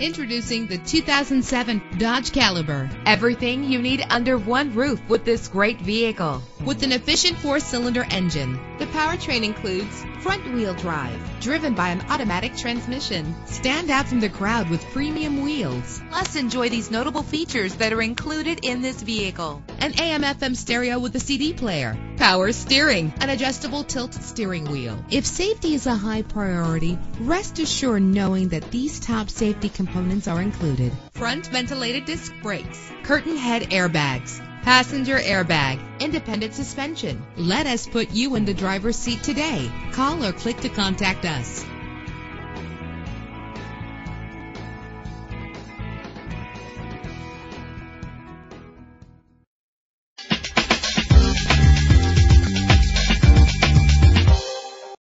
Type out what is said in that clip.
Introducing the 2007 Dodge Caliber. Everything you need under one roof with this great vehicle. With an efficient four-cylinder engine, the powertrain includes front-wheel drive, driven by an automatic transmission. Stand out from the crowd with premium wheels. Plus, enjoy these notable features that are included in this vehicle. An AM/FM stereo with a CD player, power steering, an adjustable tilt steering wheel. If safety is a high priority, rest assured knowing that these top safety components are included. Front ventilated disc brakes, curtain head airbags, passenger airbag, independent suspension. Let us put you in the driver's seat today. Call or click to contact us.